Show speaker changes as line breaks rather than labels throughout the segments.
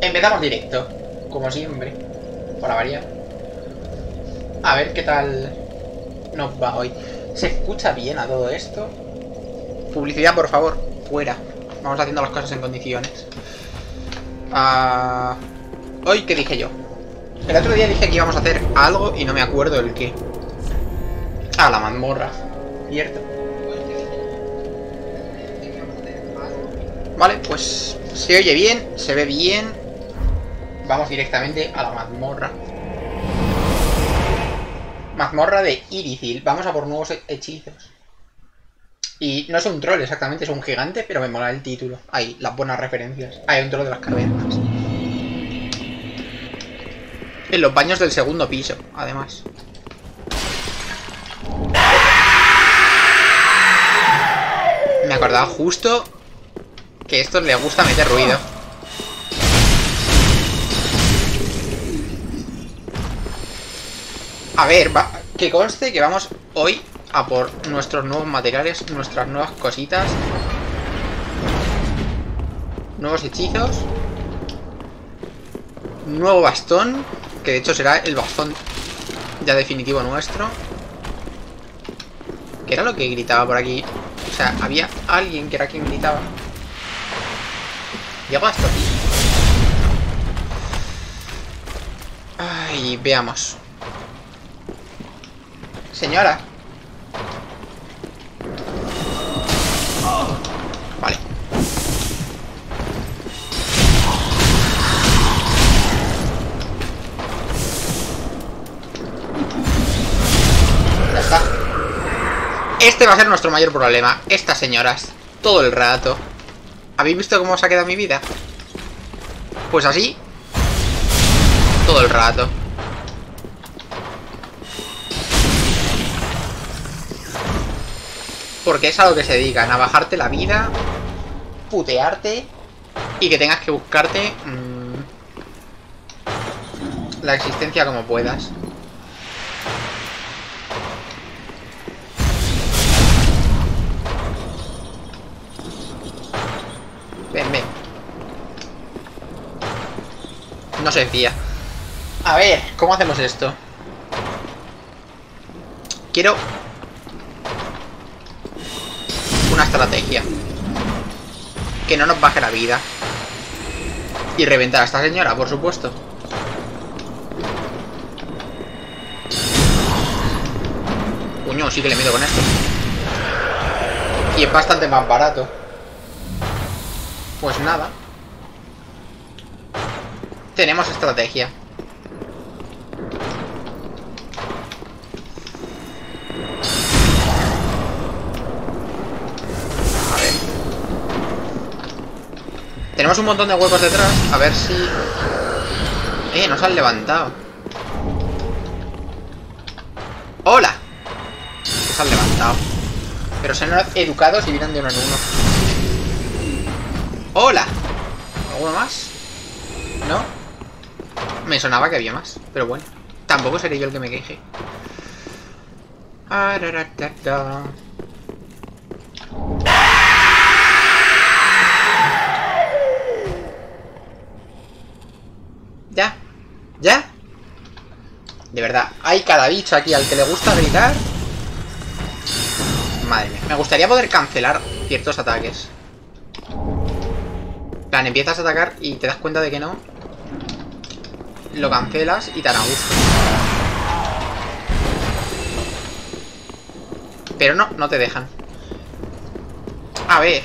Empezamos directo. Como siempre. Para variar. A ver qué tal nos va hoy. ¿Se escucha bien a todo esto? Publicidad, por favor. Fuera. Vamos haciendo las cosas en condiciones. Ah, Hoy, ¿qué dije yo? El otro día dije que íbamos a hacer algo y no me acuerdo el qué. Ah, la mazmorra. Cierto. Vale, pues se oye bien, se ve bien. Vamos directamente a la mazmorra. Mazmorra de Irithil. Vamos a por nuevos hechizos. Y no es un troll exactamente, es un gigante, pero me mola el título. Ahí, las buenas referencias. Hay un troll de las cavernas. En los baños del segundo piso, además. Me acordaba justo que a estos les gusta meter ruido. A ver, que conste que vamos hoy a por nuestros nuevos materiales, nuestras nuevas cositas. Nuevos hechizos. Nuevo bastón, que de hecho será el bastón ya definitivo nuestro. ¿Qué era lo que gritaba por aquí? O sea, había alguien que era quien gritaba. Hasta aquí. Ay, veamos. Señora. Vale. Ya está. Este va a ser nuestro mayor problema. Estas señoras. Todo el rato. ¿Habéis visto cómo se ha quedado mi vida? Pues así. Todo el rato. Porque es a lo que se dedican, a bajarte la vida, putearte y que tengas que buscarte mmm, la existencia como puedas. No se fía. A ver, ¿cómo hacemos esto? Quiero una estrategia. Que no nos baje la vida. Y reventar a esta señora, por supuesto. Puño, sí que le meto con esto. Y es bastante más barato. Pues nada. Tenemos estrategia. A ver. Tenemos un montón de huecos detrás. A ver si... Eh, nos han levantado. ¡Hola! Se han levantado. Pero son educados y vienen de uno en uno. ¡Hola! ¿Alguno más? ¿No? Me sonaba que había más, pero bueno. Tampoco seré yo el que me queje. ¿Ya? ¿Ya? De verdad, hay cada bicho aquí al que le gusta gritar. Madre mía, me gustaría poder cancelar ciertos ataques plan, empiezas a atacar y te das cuenta de que no. Lo cancelas y te hará gusto. Pero no, no te dejan. A ver.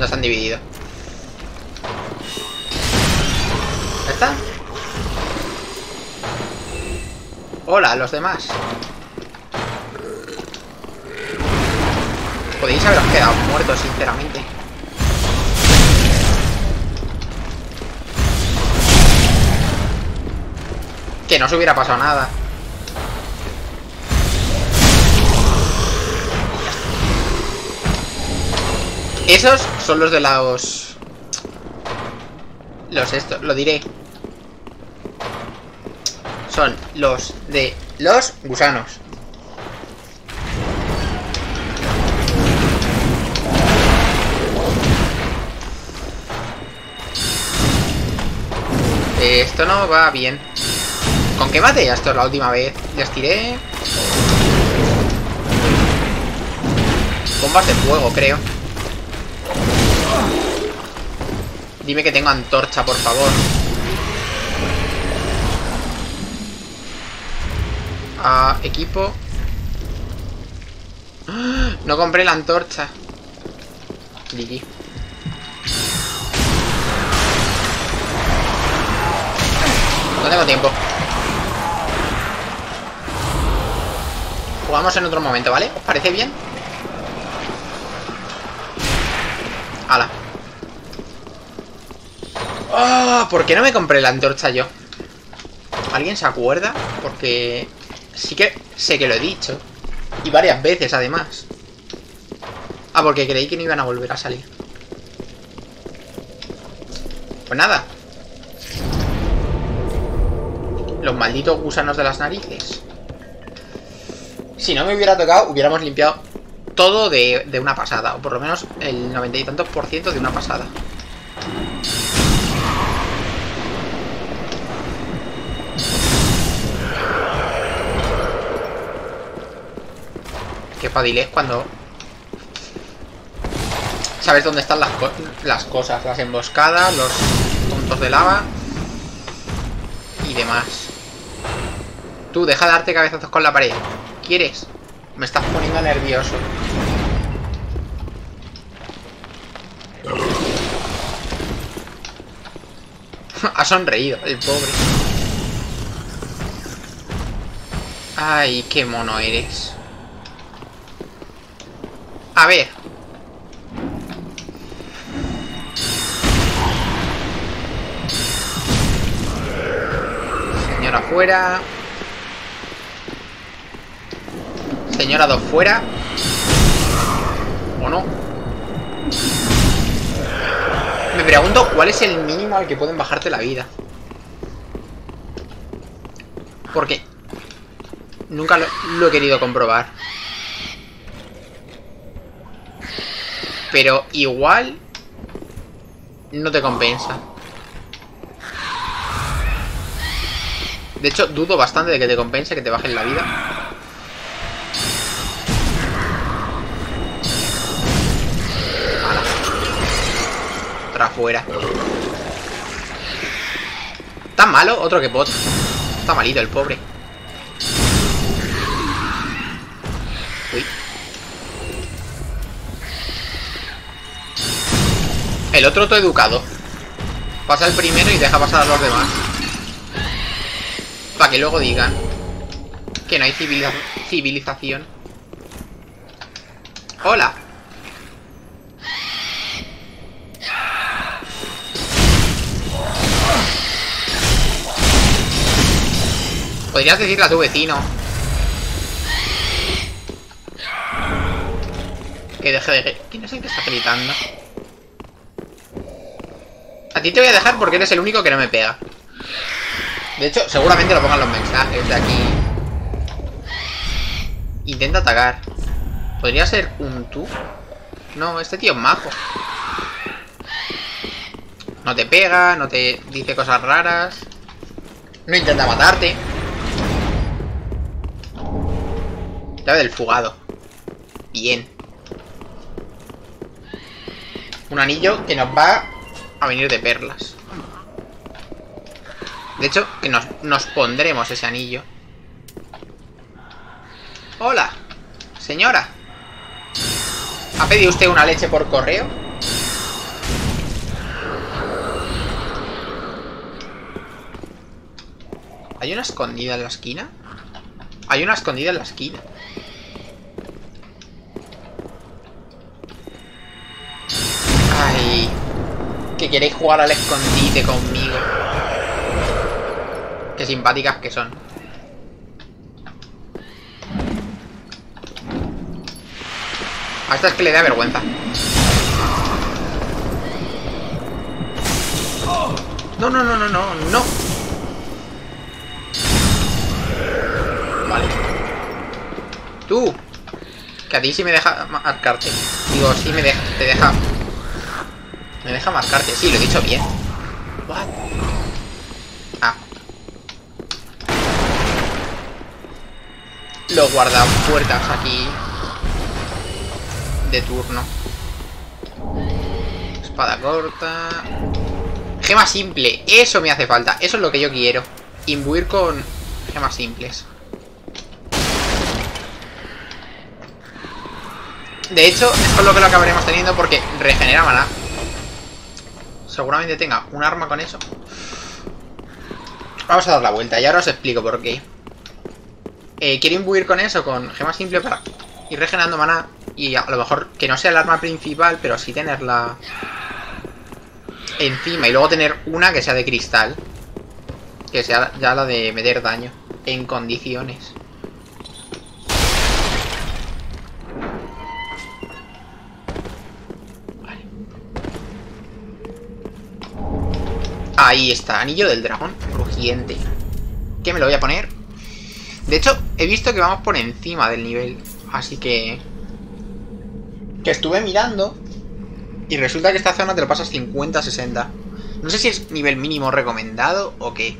Nos han dividido. ¿Ya está? Hola, los demás. Podéis haberos quedado muertos, sinceramente. Que no os hubiera pasado nada. Esos son los de los... Los estos, lo diré. Son los de los gusanos. Esto no va bien. ¿Con qué maté a esto la última vez? Les tiré... Bombas de fuego, creo. Dime que tengo antorcha, por favor. Ah, equipo. No compré la antorcha. GG. No tengo tiempo. Jugamos en otro momento, ¿vale? ¿Os parece bien? ¡Hala! ¡Oh! ¿Por qué no me compré la antorcha yo? ¿Alguien se acuerda? Porque sí que sé que lo he dicho. Y varias veces, además. Ah, porque creí que no iban a volver a salir. Pues nada. Los malditos gusanos de las narices. Si no me hubiera tocado, hubiéramos limpiado todo de, de una pasada. O por lo menos el noventa y tantos por ciento de una pasada. Qué fácil cuando... Sabes dónde están las, las cosas. Las emboscadas, los puntos de lava. Demás. Tú, deja de darte cabezazos con la pared. ¿Quieres? Me estás poniendo nervioso. ha sonreído, el pobre. Ay, qué mono eres. A ver. Fuera. Señora dos fuera. ¿O no? Me pregunto cuál es el mínimo al que pueden bajarte la vida. Porque nunca lo, he querido comprobar. Pero igual no te compensa. De hecho, dudo bastante de que te compense que te bajen la vida. Otra fuera. ¿Tan malo? Otro que pot. Está malito el pobre. Uy. El otro todo educado. Pasa el primero y deja pasar a los demás. Que luego digan que no hay civiliza civilización. Hola. Podrías decirle a tu vecino. Que deje de... ¿Quién es el que está gritando? A ti te voy a dejar porque eres el único que no me pega. De hecho, seguramente lo pongan los mensajes de aquí. Intenta atacar. ¿Podría ser un tú? No, este tío es majo. No te pega, no te dice cosas raras. No intenta matarte. Llave del fugado. Bien. Un anillo que nos va a venir de perlas. De hecho, que nos, nos pondremos ese anillo. Hola, señora. ¿Ha pedido usted una leche por correo? ¿Hay una escondida en la esquina? Hay una escondida en la esquina. Ay. Que queréis jugar al escondite conmigo. Simpáticas que son. A esta es que le da vergüenza. No, no, no, no, no, no. Vale. Tú. Que a ti sí me deja marcarte. Digo, sí me deja, te deja. Me deja marcarte. Sí, lo he dicho bien. What? Los guardapuertas aquí de turno. Espada corta. Gema simple. Eso me hace falta. Eso es lo que yo quiero. Imbuir con gemas simples. De hecho, es lo que lo acabaremos teniendo porque regenera maná. Seguramente tenga un arma con eso. Vamos a dar la vuelta y ahora os explico por qué. Eh, quiero imbuir con eso, con gema simple para ir regenerando maná. Y a lo mejor que no sea el arma principal, pero sí tenerla encima. Y luego tener una que sea de cristal. Que sea ya la de meter daño en condiciones. Ahí está, anillo del dragón rugiente. ¿Qué me lo voy a poner? De hecho, he visto que vamos por encima del nivel. Así que... Que estuve mirando. Y resulta que esta zona te lo pasas 50-60. No sé si es nivel mínimo recomendado o qué.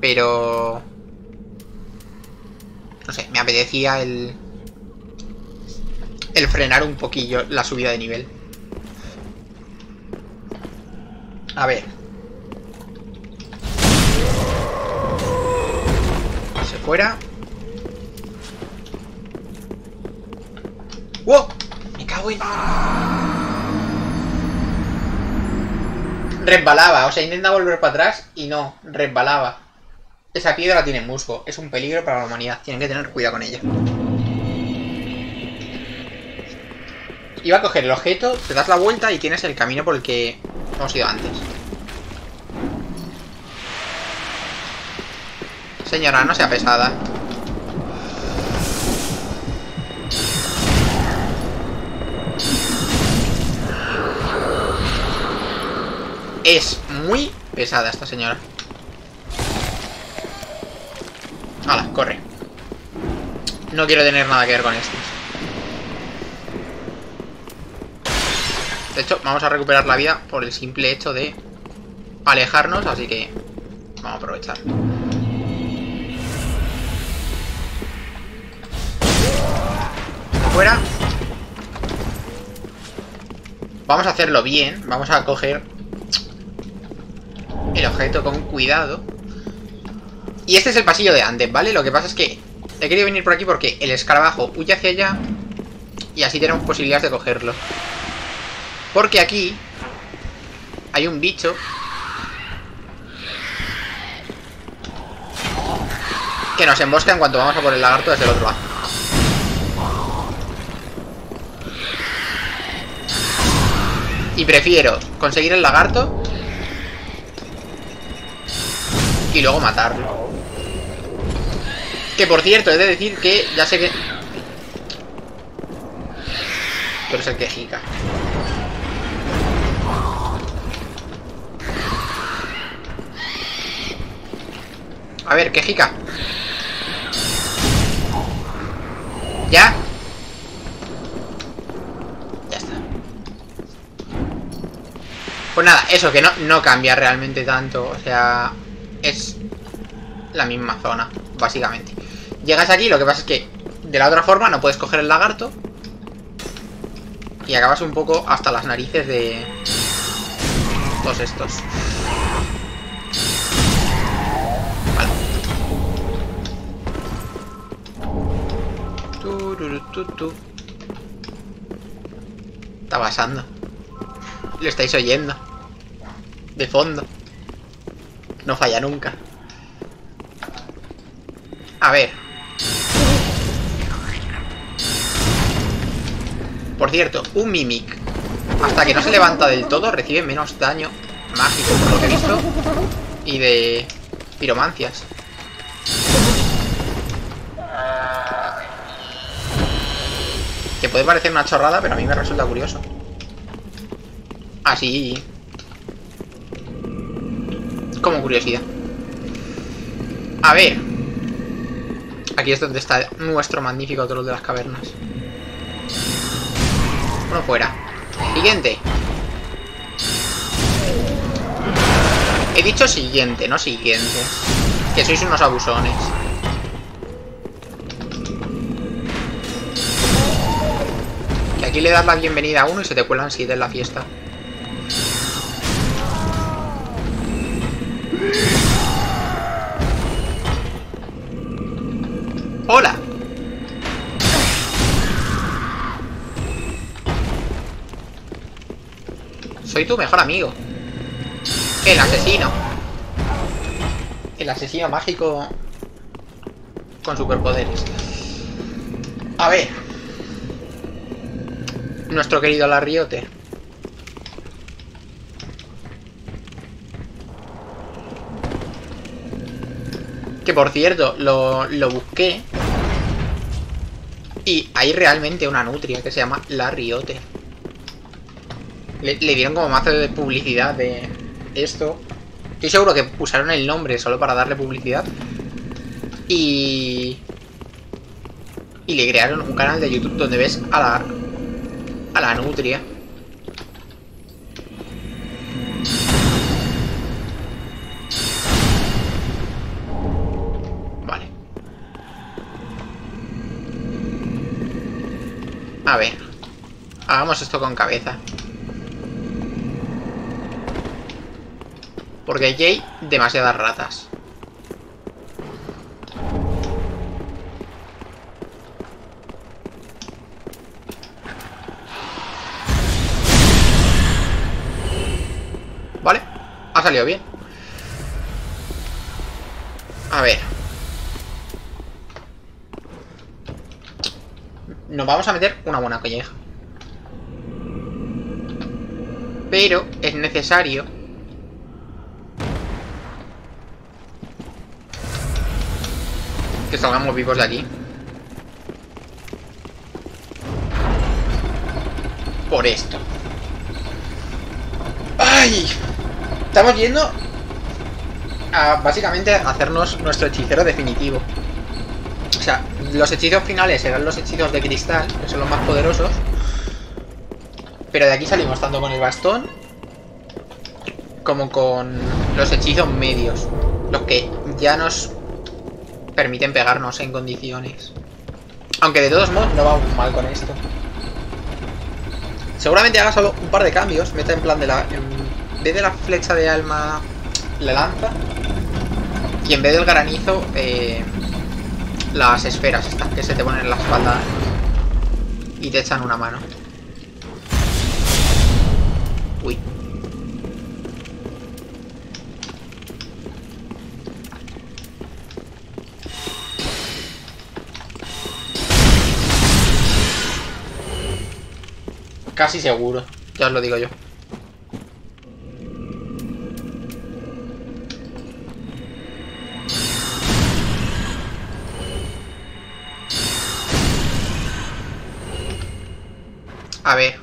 Pero... No sé, me apetecía el... El frenar un poquillo la subida de nivel. A ver. Fuera. ¡Wow! Me cago en... Resbalaba, o sea, intenta volver para atrás y no, resbalaba. Esa piedra tiene musgo, es un peligro para la humanidad, tienen que tener cuidado con ella. Iba a coger el objeto, te das la vuelta y tienes el camino por el que hemos ido antes. Señora, no sea pesada. Es muy pesada esta señora. Hala, corre. No quiero tener nada que ver con esto. De hecho, vamos a recuperar la vida por el simple hecho de alejarnos, así que vamos a aprovechar. Fuera. Vamos a hacerlo bien. Vamos a coger el objeto con cuidado. Y este es el pasillo de antes, ¿vale? Lo que pasa es que he querido venir por aquí porque el escarabajo huye hacia allá y así tenemos posibilidades de cogerlo. Porque aquí hay un bicho que nos embosca en cuanto vamos a por el lagarto desde el otro lado. Y prefiero conseguir el lagarto y luego matarlo. Que por cierto, he de decir que ya sé que... Pero es el que jica. A ver, quejica. ¿Ya? Ya está. Pues nada, eso, que no, no cambia realmente tanto. O sea, es la misma zona, básicamente. Llegas aquí, lo que pasa es que de la otra forma no puedes coger el lagarto. Y acabas un poco hasta las narices de todos estos. Está pasando. Lo estáis oyendo. De fondo. No falla nunca. A ver. Por cierto, un Mimic. Hasta que no se levanta del todo, recibe menos daño mágico, por lo que he visto. Y de piromancias. Que puede parecer una chorrada, pero a mí me resulta curioso. Así como curiosidad. A ver. Aquí es donde está nuestro magnífico troll de las cavernas. Uno fuera. Siguiente. He dicho siguiente, no siguiente. Que sois unos abusones. Que aquí le das la bienvenida a uno y se te cuelan siete en la fiesta. ¡Hola! Soy tu mejor amigo. El asesino. El asesino mágico con superpoderes. A ver. Nuestro querido Larriote. Que por cierto, lo, lo busqué. Y hay realmente una nutria que se llama Larriote. Le, le dieron como mazo de publicidad de esto. Estoy seguro que usaron el nombre solo para darle publicidad. Y... Y le crearon un canal de YouTube donde ves a la... A la nutria. Hagamos esto con cabeza. Porque aquí hay demasiadas ratas. Vale, ha salido bien. A ver. Nos vamos a meter una buena colleja. Pero es necesario que salgamos vivos de aquí. Por esto. ¡Ay! Estamos yendo a básicamente hacernos nuestro hechicero definitivo. O sea, los hechizos finales serán los hechizos de cristal, que son los más poderosos. Pero de aquí salimos tanto con el bastón como con los hechizos medios. Los que ya nos permiten pegarnos en condiciones. Aunque de todos modos no vamos mal con esto. Seguramente haga solo un par de cambios. Meta en plan de la... En vez de la flecha de alma, la lanza. Y en vez del granizo, eh, las esferas estas que se te ponen en la espalda y te echan una mano. Casi seguro, ya os lo digo yo. A ver.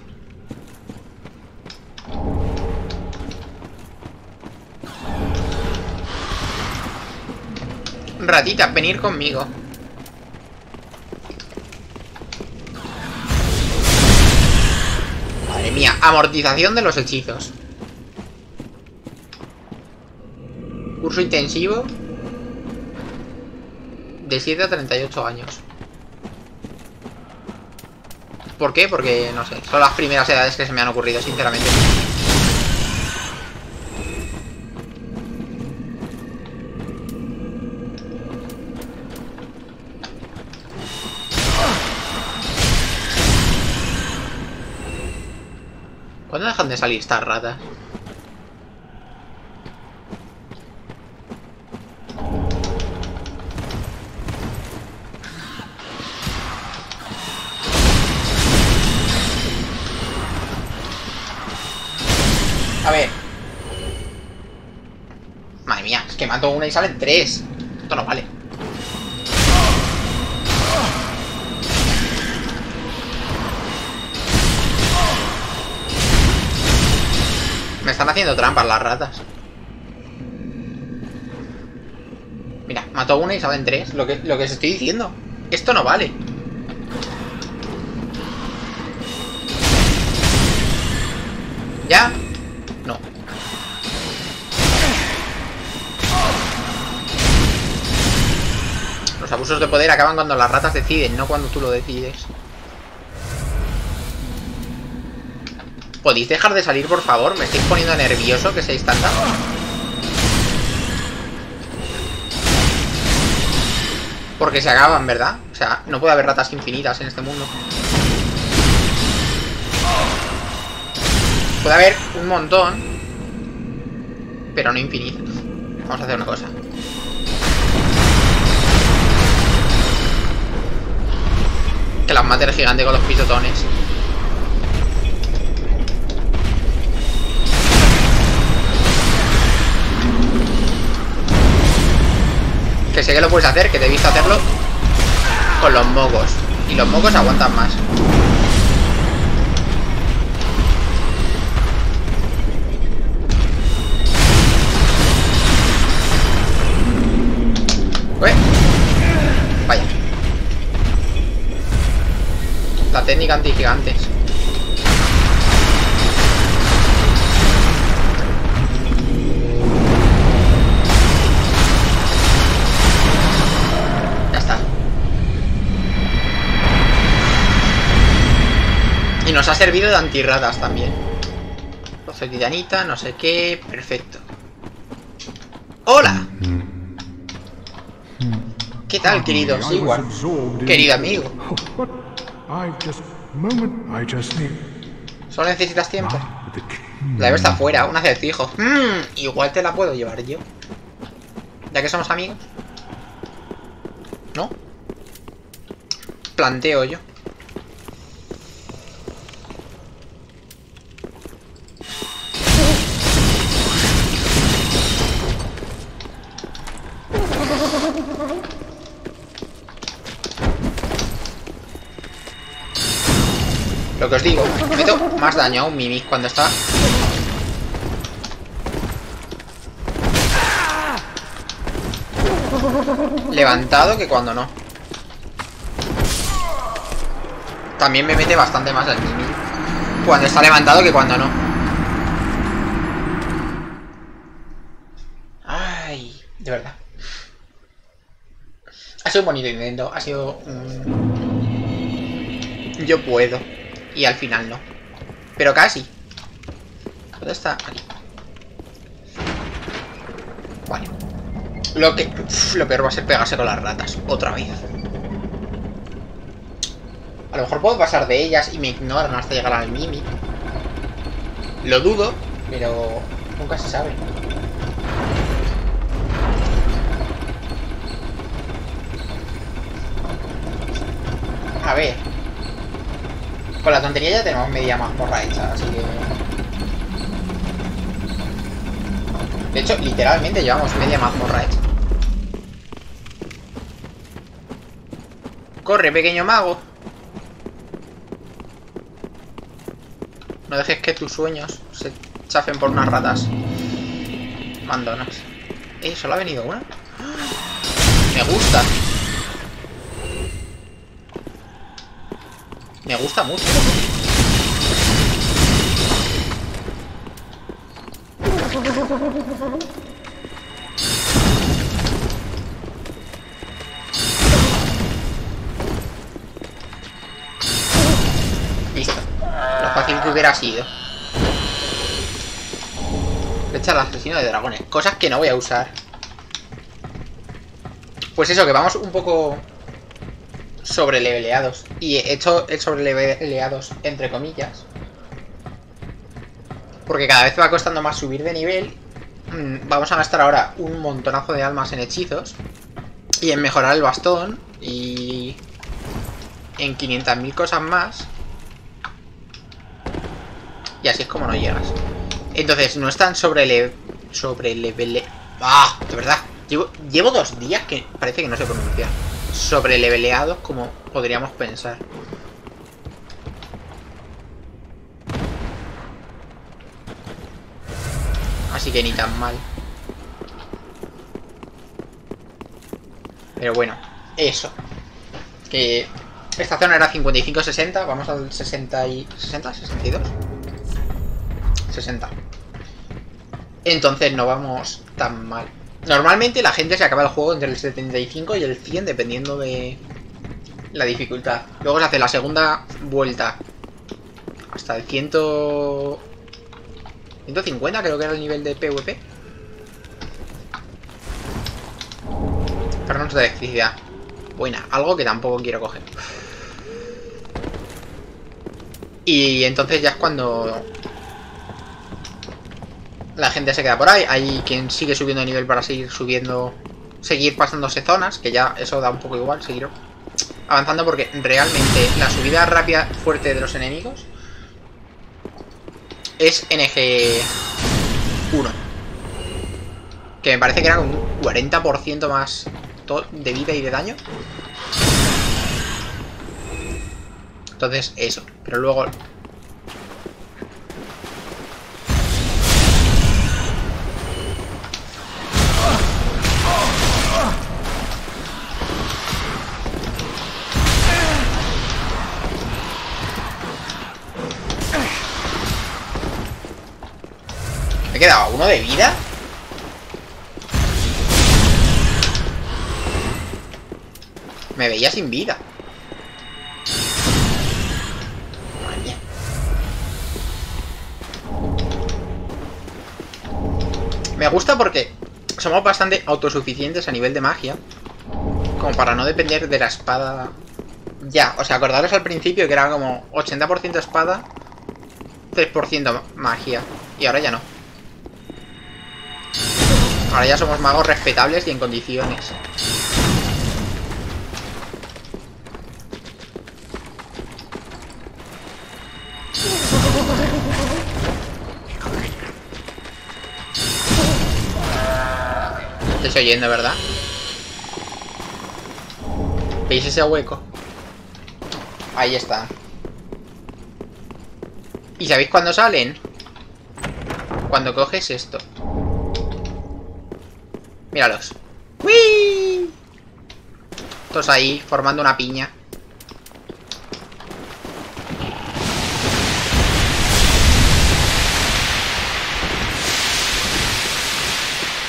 Ratita, venir conmigo. Amortización de los hechizos. Curso intensivo. De 7 a 38 años. ¿Por qué? Porque, no sé, son las primeras edades que se me han ocurrido, sinceramente. ¿Cuándo dejan de salir estas ratas? A ver. Madre mía, es que mato una y salen tres. Esto no vale. Haciendo trampas las ratas. Mira, mato una y salen tres. Lo que, lo que os estoy diciendo. Esto no vale. ¿Ya? No. Los abusos de poder acaban cuando las ratas deciden, no cuando tú lo decides. ¿Podéis dejar de salir, por favor? Me estáis poniendo nervioso que seáis tanta. Porque se acaban, ¿verdad? O sea, no puede haber ratas infinitas en este mundo. Puede haber un montón, pero no infinitas. Vamos a hacer una cosa. Que las mate el gigante con los pisotones. Que sé que lo puedes hacer, que te he visto hacerlo con los mocos. Y los mocos aguantan más. Ué. Vaya. La técnica anti-gigantes. Nos ha servido de antirratas también. Titanita, no sé qué. Perfecto. ¡Hola! ¿Qué tal, querido? Sí, igual. Querido amigo. Solo necesitas tiempo. La llave está afuera, un acertijo. Mm, igual te la puedo llevar yo. Ya que somos amigos. ¿No? Planteo yo. Os digo, meto más daño a un Mimic cuando está... Levantado que cuando no. También me mete bastante más el Mimic. Cuando está levantado que cuando no. Ay, de verdad. Ha sido un bonito intento, ha sido. Yo puedo. Y al final no. Pero casi. ¿Dónde está? Aquí. Vale. Lo que... lo peor va a ser pegarse con las ratas. Otra vez. A lo mejor puedo pasar de ellas y me ignoran hasta llegar al Mimi. Lo dudo, pero nunca se sabe. A ver. Con la tontería ya tenemos media mazmorra hecha, así que... De hecho, literalmente llevamos media mazmorra hecha. Corre, pequeño mago. No dejes que tus sueños se chafen por unas ratas. Mandonas. Eh, solo ha venido una. Me gusta. Me gusta mucho. Listo. Lo fácil que hubiera sido. Flecha al asesino de dragones. Cosas que no voy a usar. Pues eso, que vamos un poco sobreleveleados. Y he hecho el sobreleveleados entre comillas. Porque cada vez va costando más subir de nivel. Mm, Vamos a gastar ahora un montonazo de almas en hechizos. Y en mejorar el bastón. Y... En 500.000 cosas más. Y así es como no llegas. Entonces, no están sobre Sobrelevele... ¡Ah! De verdad. Llevo, llevo dos días que parece que no sé pronunciar sobreleveleados como podríamos pensar. Así que ni tan mal. Pero bueno, eso. Que esta zona era 55-60, vamos al 60 y... ¿60? ¿62? 60. Entonces no vamos tan mal. Normalmente la gente se acaba el juego entre el 75 y el 100 dependiendo de la dificultad. Luego se hace la segunda vuelta Hasta el 100... 150 creo que era el nivel de PvP. Pernos de electricidad. Buena, algo que tampoco quiero coger. Y entonces ya es cuando la gente se queda por ahí. Hay quien sigue subiendo de nivel para seguir subiendo, seguir pasándose zonas, que ya eso da un poco igual, seguir avanzando porque realmente la subida rápida fuerte de los enemigos es NG1. Que me parece que era un 40% más de vida y de daño. Entonces, eso. Pero luego... ¿Me he quedado uno de vida? Me veía sin vida. Me gusta porque somos bastante autosuficientes a nivel de magia. Como para no depender de la espada. Ya, o sea, acordaros al principio que era como 80% espada, 3% magia. Y ahora ya no. Ahora ya somos magos respetables y en condiciones. estoy oyendo, ¿verdad? ¿Veis ese hueco? Ahí está. ¿Y sabéis cuándo salen? Cuando coges esto. Míralos. ¡Wii! Todos ahí, formando una piña.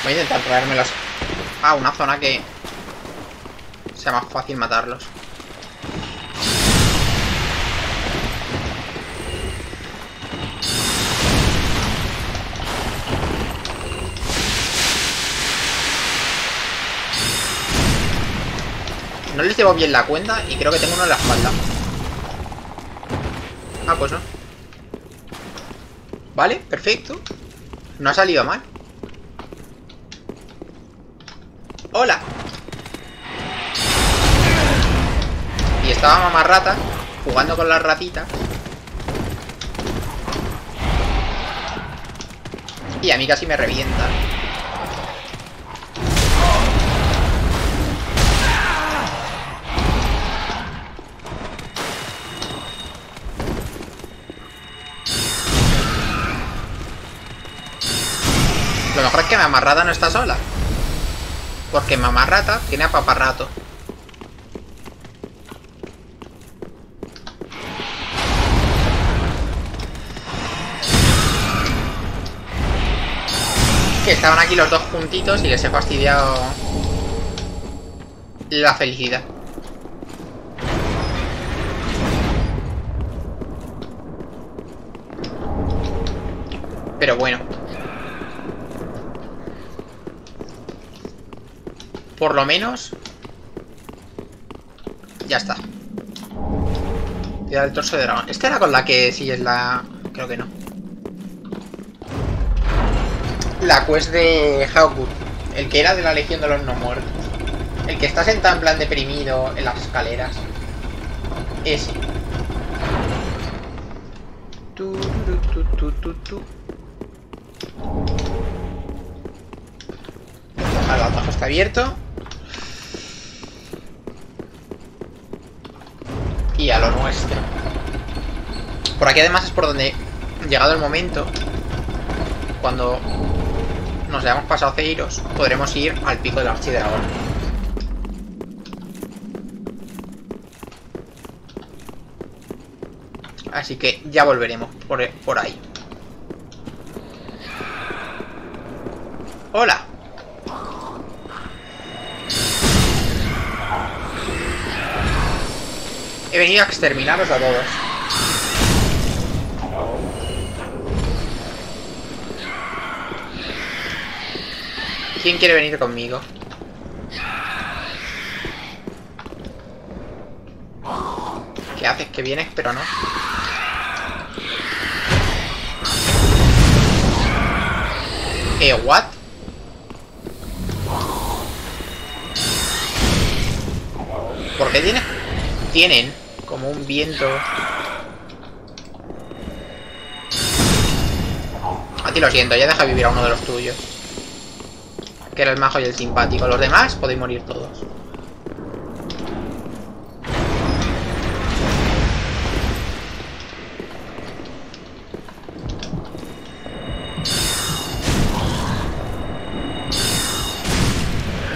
Voy a intentar traérmelos Ah, una zona que sea más fácil matarlos. No les llevo bien la cuenta y creo que tengo uno en la espalda. Ah, pues no. Vale, perfecto. No ha salido mal. ¡Hola! Y estaba mamá rata jugando con las ratitas. Y a mí casi me revienta. Mejor es que mi amarrada no está sola. Porque mamá rata tiene a paparrato. Que estaban aquí los dos juntitos y les he fastidiado la felicidad. Pero bueno. Por lo menos... Ya está. Cuidado el torso de dragón. ¿Esta era con la que sí es la...? Creo que no. La quest de Hawkwood. El que era de la Legión de los No Muertos. El que está sentado en plan deprimido en las escaleras. Ese. Tu, tu, tu, el atajo está abierto. Y a lo nuestro. Por aquí además es por donde, llegado el momento, cuando nos hayamos pasado Ceiros, podremos ir al pico del archidragón. Así que ya volveremos por, por ahí. ¡Hola! a exterminaros a todos. ¿Quién quiere venir conmigo? ¿Qué haces? Que vienes, pero no. Eh, what? ¿Por qué tiene? tienen? Tienen como un viento. A ti lo siento, ya deja vivir a uno de los tuyos. Que era el majo y el simpático. Los demás podéis morir todos.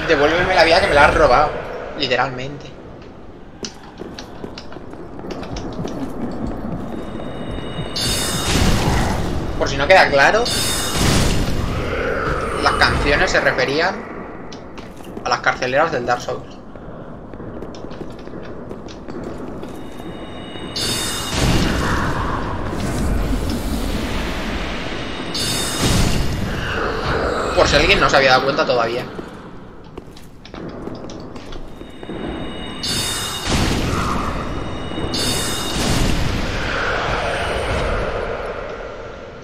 Devuélveme la vida que me la has robado. Literalmente. Queda claro, las canciones se referían a las carceleras del Dark Souls. Por si alguien no se había dado cuenta todavía.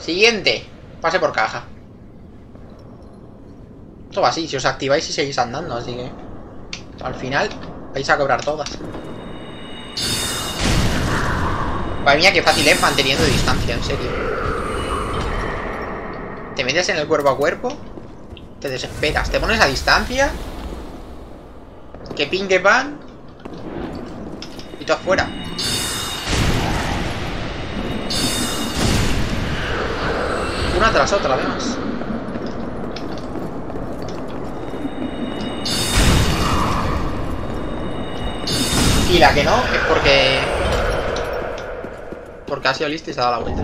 Siguiente. Pase por caja. Esto va así, si os activáis y seguís andando, así que... Al final vais a cobrar todas. Madre mía, qué fácil es manteniendo distancia, en serio. Te metes en el cuerpo a cuerpo, te desesperas, te pones a distancia, que ping que pan, y tú afuera. Una tras otra, además. Y la que no es porque... Porque ha sido listo y se ha dado la vuelta.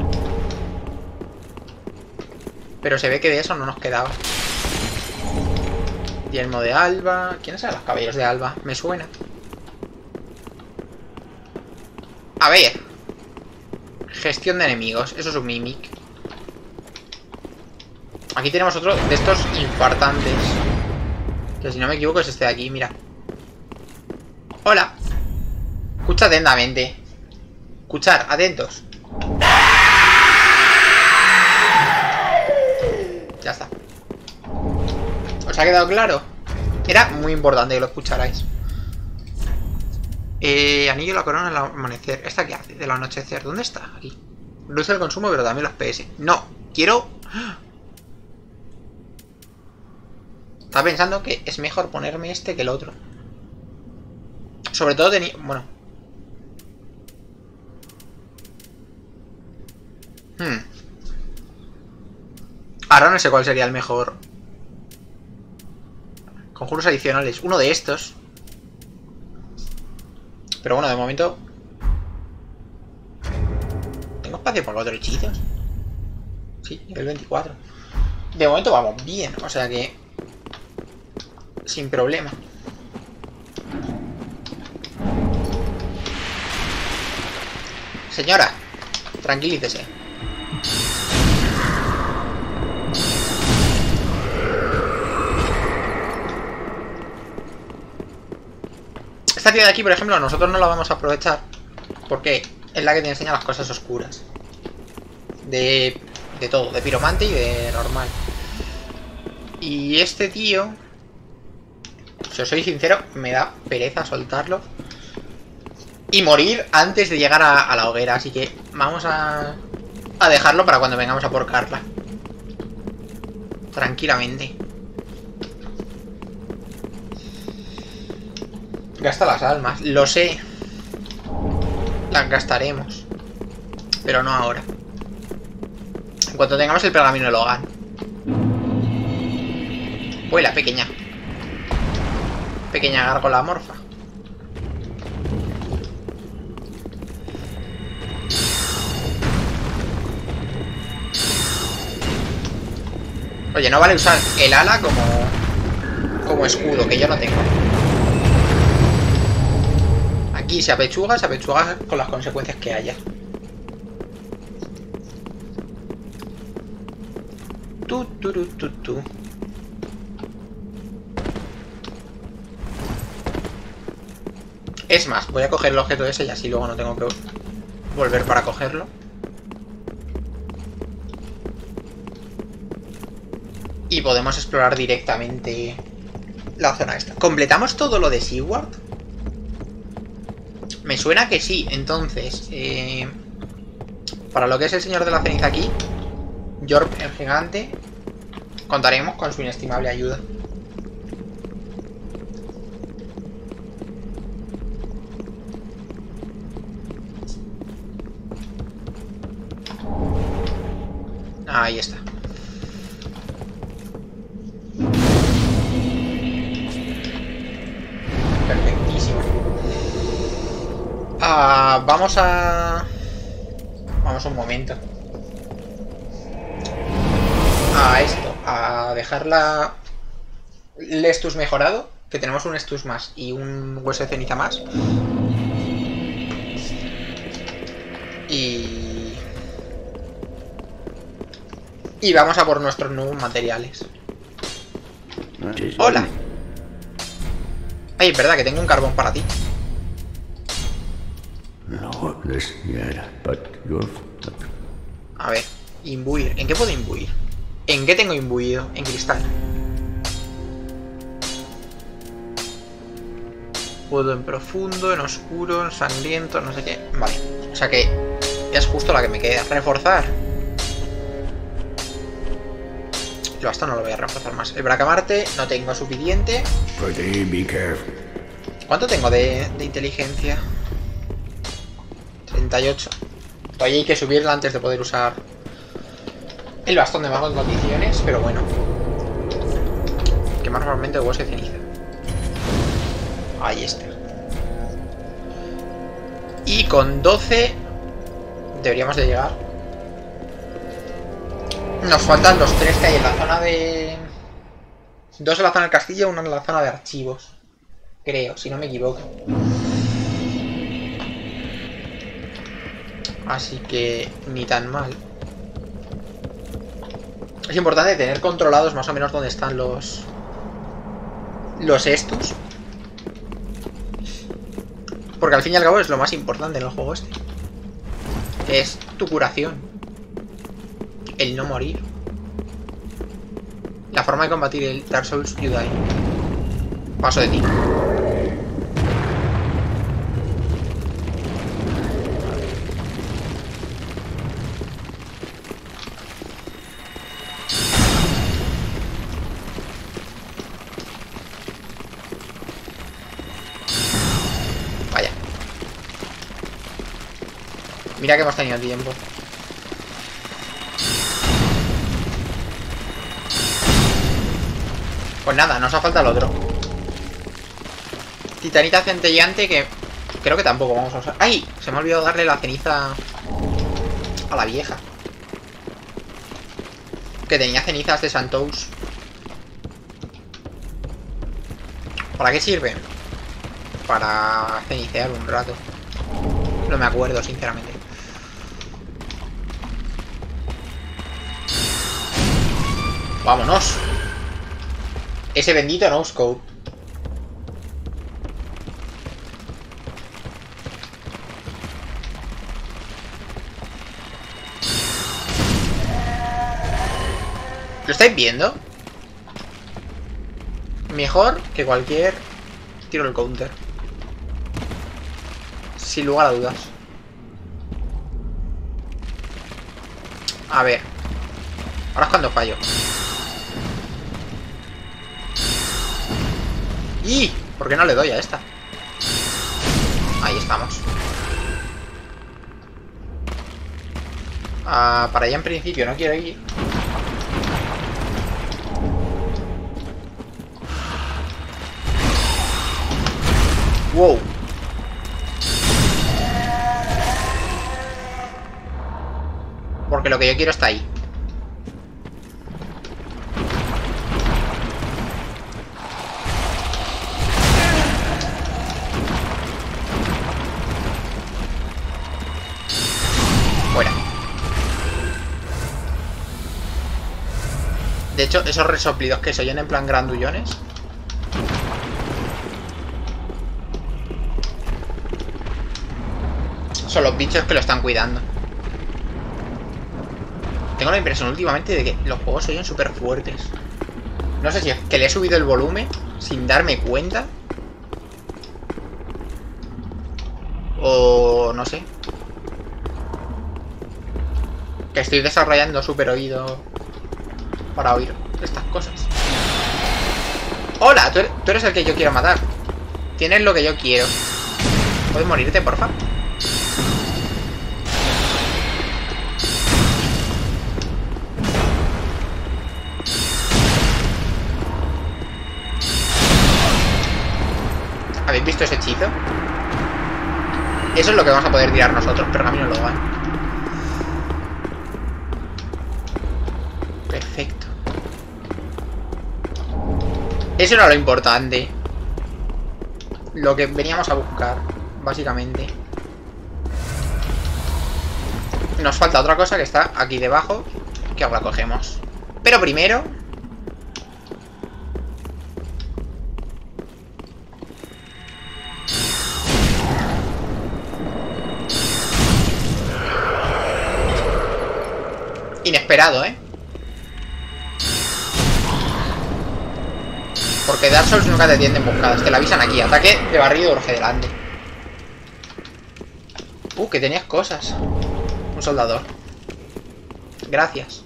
Pero se ve que de eso no nos quedaba. Yelmo de Alba... ¿Quiénes eran los caballeros de Alba? Me suena. A ver. Gestión de enemigos. Eso es un mimic. Aquí tenemos otro de estos infartantes. Que si no me equivoco es este de aquí, mira. Hola. Escucha atentamente. Escuchar, atentos. Ya está. ¿Os ha quedado claro? Era muy importante que lo escucharais. Eh, anillo la corona al amanecer. ¿Esta qué hace? Del anochecer. ¿Dónde está? Aquí. Reduce el consumo, pero también los PS. No, quiero... Estaba pensando que es mejor ponerme este que el otro. Sobre todo tenía... Bueno. Hmm. Ahora no sé cuál sería el mejor. Conjuros adicionales. Uno de estos. Pero bueno, de momento... ¿Tengo espacio para cuatro hechizos? Sí, nivel 24. De momento vamos bien, o sea que... Sin problema. Señora, tranquilícese. Esta tía de aquí, por ejemplo, nosotros no la vamos a aprovechar porque es la que te enseña las cosas oscuras. De, de todo, de piromante y de normal. Y este tío, soy sincero, me da pereza soltarlo y morir antes de llegar a, la hoguera. Así que vamos a, a dejarlo para cuando vengamos a por Carla. Tranquilamente. Gasta las almas. Lo sé. Las gastaremos. Pero no ahora. En cuanto tengamos el pergamino de Logan. Vuela, pequeña. Pequeña gárgola morfa. Oye, no vale usar el ala como, como escudo, que yo no tengo. Aquí se apechuga, se apechuga con las consecuencias que haya. Tu, tu, tu, tu, Es más, voy a coger el objeto ese y así luego no tengo que volver para cogerlo. Y podemos explorar directamente la zona esta. ¿Completamos todo lo de Seaward? Me suena que sí. Entonces, eh, para lo que es el Señor de la Ceniza aquí, Jorp el Gigante, contaremos con su inestimable ayuda. Ahí está. Perfectísimo. Ah, vamos a... Vamos un momento. A esto. A dejarla... El estus mejorado. Que tenemos un estus más y un hueso de ceniza más. Y vamos a por nuestros nuevos materiales. Hola. Ay, es verdad que tengo un carbón para ti. A ver, imbuir. ¿En qué puedo imbuir? ¿En qué tengo imbuido? En cristal. Puedo en profundo, en oscuro, en sangriento, no sé qué. Vale. O sea que es justo la que me queda. Reforzar. Yo hasta no lo voy a reforzar más. El bracamarte no tengo suficiente. ¿Cuánto tengo de, inteligencia? 38. Todavía hay que subirla antes de poder usar el bastón de mago en condiciones, pero bueno. Que más normalmente hueso de ceniza. Ahí está. Y con 12 deberíamos de llegar nos faltan los tres que hay en la zona de... Dos en la zona del castillo y uno en la zona de archivos. Creo, si no me equivoco. Así que ni tan mal. Es importante tener controlados más o menos dónde están los... Los estos. Porque al fin y al cabo es lo más importante en el juego este. Es tu curación el no morir. La forma de combatir el Dark Souls Die. Paso de ti. Vaya. Mira que hemos tenido tiempo. Pues nada, nos ha faltado el otro. Titanita centellante que creo que tampoco vamos a usar. ¡Ay! Se me ha olvidado darle la ceniza a la vieja. Que tenía cenizas de Santos. ¿Para qué sirve? Para cenicear un rato. No me acuerdo, sinceramente. ¡Vámonos! Ese bendito no scope. ¿Lo estáis viendo? Mejor que cualquier tiro el counter. Sin lugar a dudas. A ver. Ahora es cuando fallo. ¡Y! ¿Por qué no le doy a esta? Ahí estamos. Ah, para allá en principio no quiero ir. Wow. Porque lo que yo quiero está ahí. Hecho, esos resoplidos que se oyen en plan grandullones. Son los bichos que lo están cuidando. Tengo la impresión últimamente de que los juegos se oyen súper fuertes. No sé si es que le he subido el volumen sin darme cuenta. O no sé. Que estoy desarrollando súper oído para oír estas cosas. Hola, tú eres, el que yo quiero matar. Tienes lo que yo quiero. ¿Puedes morirte, porfa? ¿Habéis visto ese hechizo? Eso es lo que vamos a poder tirar nosotros, pergamino lo va. Eso era lo importante. Lo que veníamos a buscar, básicamente. Nos falta otra cosa que está aquí debajo, que ahora cogemos. Pero primero... Inesperado, ¿eh? Porque Dark nunca te tiende emboscadas. Te la avisan aquí. Ataque de barrido urge delante. Uh, que tenías cosas. Un soldador. Gracias.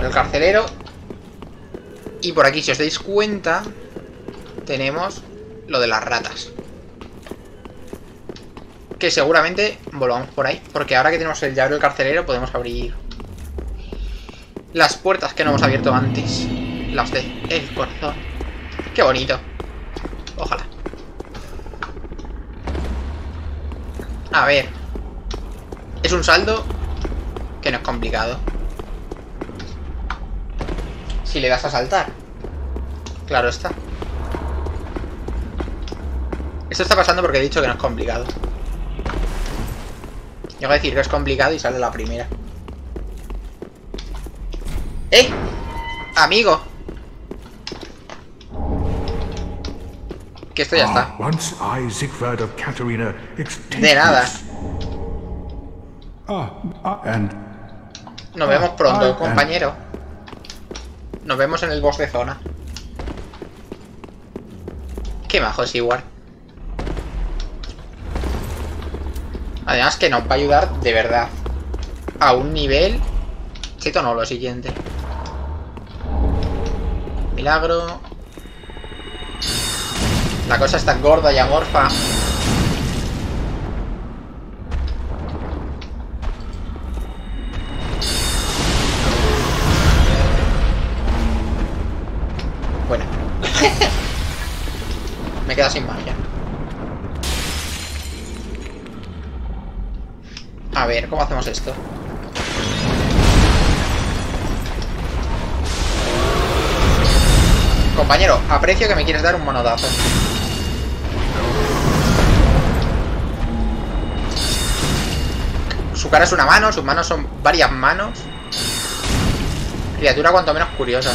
El carcelero. Y por aquí, si os dais cuenta, tenemos lo de las ratas. Que seguramente volvamos por ahí. Porque ahora que tenemos el llavero del carcelero podemos abrir las puertas que no hemos abierto antes. Las de el corazón. Qué bonito. Ojalá. A ver. Es un saldo que no es complicado. Si le das a saltar. Claro está. Esto está pasando porque he dicho que no es complicado. Yo voy a decir que es complicado y sale la primera. ¡Eh! Amigo. Que esto ya está.
Ah,
De nada.
Ah, ah,
Nos vemos pronto, compañero. Nos vemos en el boss de zona. Qué majo es igual. Además que nos va a ayudar de verdad. A un nivel... Cheto no, lo siguiente. Milagro. La cosa está gorda y amorfa. Bueno. Me queda sin magia. A ver, ¿cómo hacemos esto? Compañero, aprecio que me quieres dar un monodazo. Su cara es una mano, sus manos son varias manos. Criatura cuanto menos curiosa.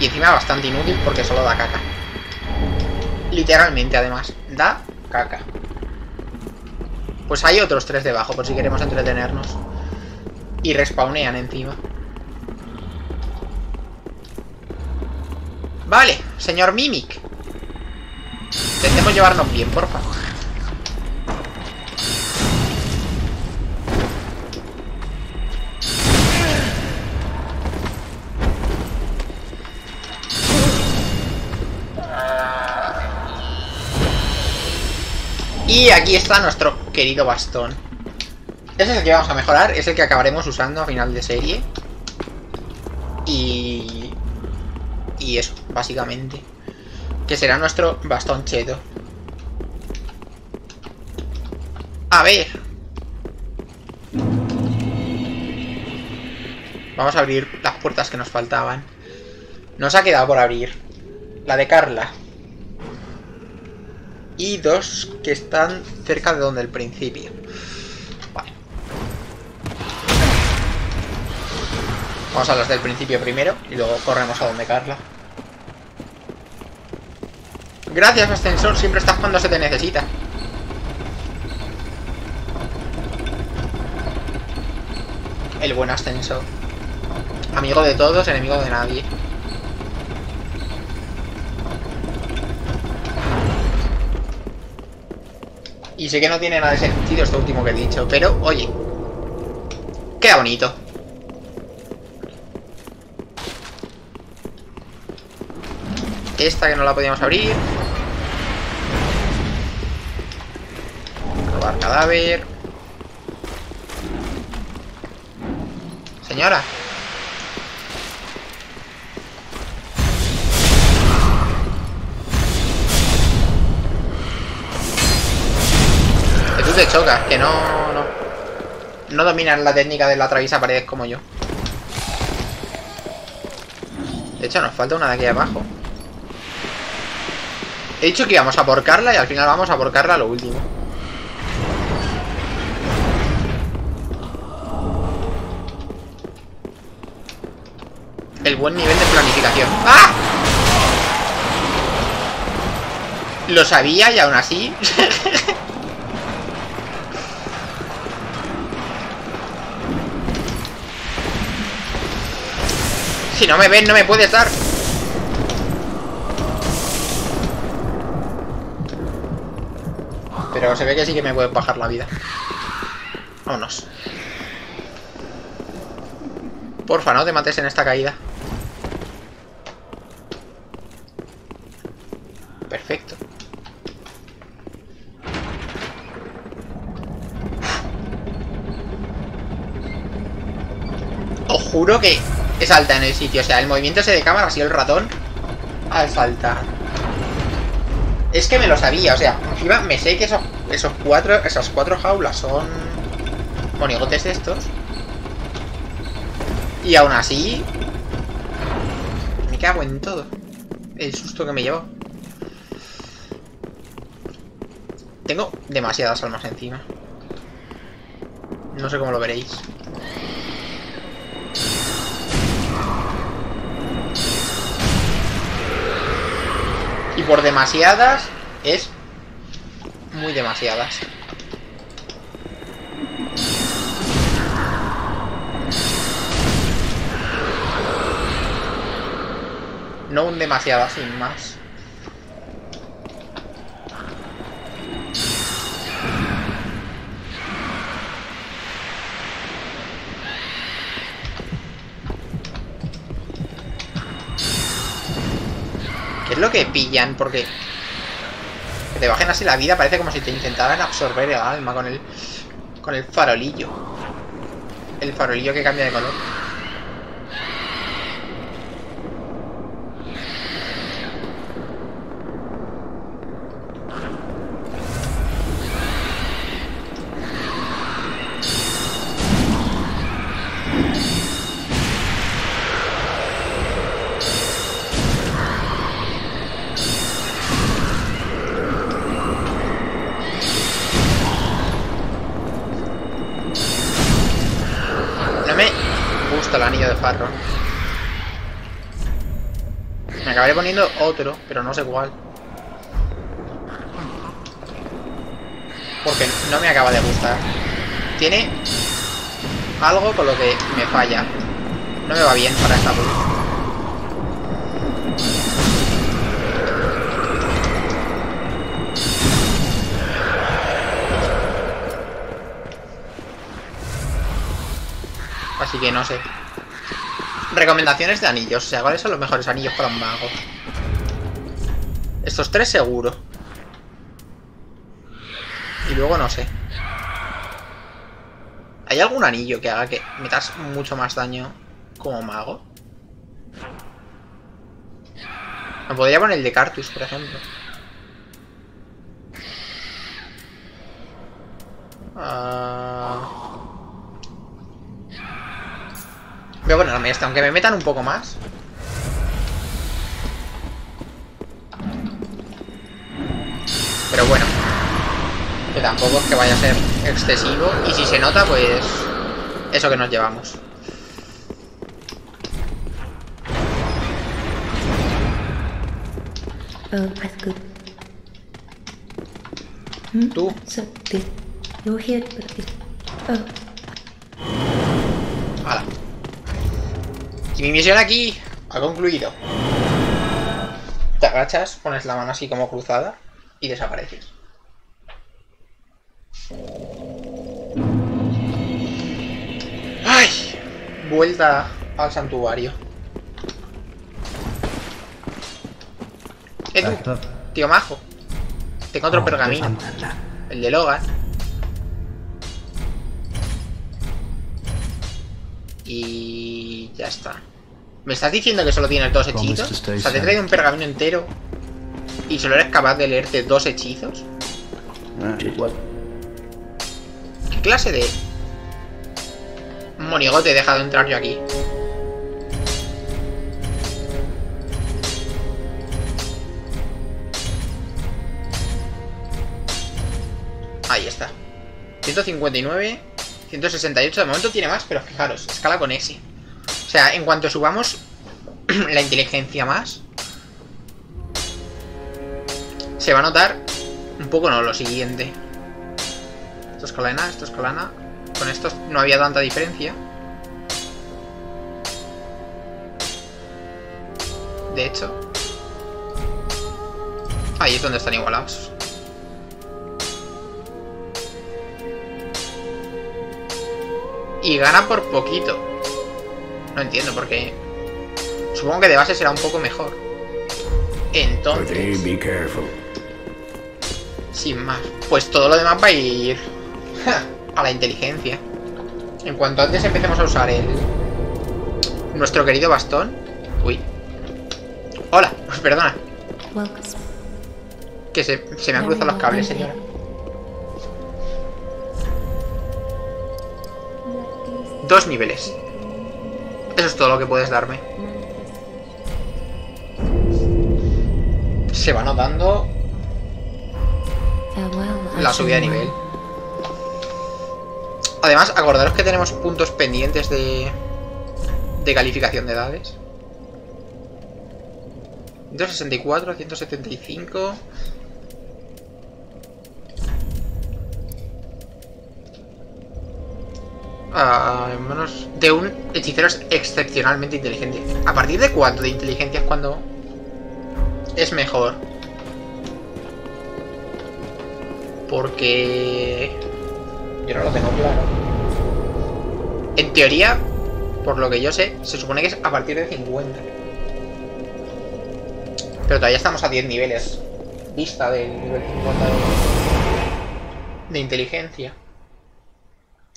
Y encima bastante inútil porque solo da caca. Literalmente, además. Da caca. Pues hay otros tres debajo, por si queremos entretenernos. Y respawnean encima. Vale, señor Mimic. Intentemos llevarnos bien, por favor. Y aquí está nuestro querido bastón. Ese es el que vamos a mejorar, es el que acabaremos usando a final de serie. Y... Y eso, básicamente. Que será nuestro bastón cheto. A ver. Vamos a abrir las puertas que nos faltaban. Nos ha quedado por abrir. La de Carla. Y dos que están cerca de donde el principio. Vamos a las del principio primero y luego corremos a donde Carla. Gracias, ascensor. Siempre estás cuando se te necesita. El buen ascensor. Amigo de todos, enemigo de nadie. Y sé que no tiene nada de sentido esto último que he dicho, pero oye, queda bonito. Esta que no la podíamos abrir. Robar cadáver. Señora. Que tú te chocas, que no, no. No dominan la técnica de la atraviesa paredes como yo. De hecho, nos falta una de aquí abajo. He dicho que íbamos a por Carla y al final vamos a por Carla a lo último. El buen nivel de planificación. ¡Ah! Lo sabía y aún así... si no me ven, no me puedes dar. Se ve que sí que me puede bajar la vida. Vámonos. Porfa, no te mates en esta caída. Perfecto. Os juro que salta en el sitio. O sea, el movimiento ese de cámara sido el ratón al saltar. Es que me lo sabía, o sea, encima me sé que esos, esos cuatro, esas cuatro jaulas son monigotes de estos. Y aún así... Me cago en todo. El susto que me llevo. Tengo demasiadas almas encima. No sé cómo lo veréis. Y por demasiadas es muy demasiadas. No un demasiado, sin más. ¿Qué es lo que pillan? Porque te bajen así la vida parece como si te intentaran absorber el alma con el con el farolillo. El farolillo que cambia de color. Otro, pero no sé cuál. Porque no me acaba de gustar. Tiene algo con lo que me falla. No me va bien para esta luz. Así que no sé. Recomendaciones de anillos. O sea, ¿cuáles son los mejores anillos para un mago? Estos tres seguro. Y luego no sé. ¿Hay algún anillo que haga que metas mucho más daño como mago? Me podría poner el de Cartus, por ejemplo. Ah... Voy a ponerme este, aunque me metan un poco más. Pero bueno, que tampoco es que vaya a ser excesivo. Y si se nota, pues eso que nos llevamos. Tú. Hala. Y mi misión aquí ha concluido. Te agachas, pones la mano así como cruzada y desapareces. ¡Ay! Vuelta al santuario. Eh, tú, tío majo. Tengo otro
Oh,
pergamino. El de Logan. Y ya está. ¿Me estás diciendo que solo tienes dos
stay
O sea, te he traído un pergamino entero y solo eres capaz de leerte dos hechizos.
What?
¿Qué clase de monigote he dejado entrar yo aquí? Ahí está. 159, 168. De momento tiene más, pero fijaros, escala con S. O sea, en cuanto subamos la inteligencia más, se va a notar un poco no lo siguiente. Esto es colana, esto es. Con estos no había tanta diferencia. De hecho. Ahí es donde están igualados. Y gana por poquito. No entiendo por qué. Supongo que de base será un poco mejor. Entonces... Sin más. Pues todo lo demás va a ir a la inteligencia. En cuanto antes empecemos a usar el... Nuestro querido bastón. Uy. Hola, perdona. Que se, se me han cruzado los cables, señora. Dos niveles. Eso es todo lo que puedes darme. Se va notando la subida de nivel. Además, acordaros que tenemos puntos pendientes de, de calificación de edades. 164, 175. Ah, menos de un hechicero excepcionalmente inteligente. ¿A partir de cuánto de inteligencia es cuando es mejor? Porque yo no lo tengo claro. En teoría, por lo que yo sé, se supone que es a partir de 50. Pero todavía estamos a 10 niveles. Vista del nivel 50 de, inteligencia.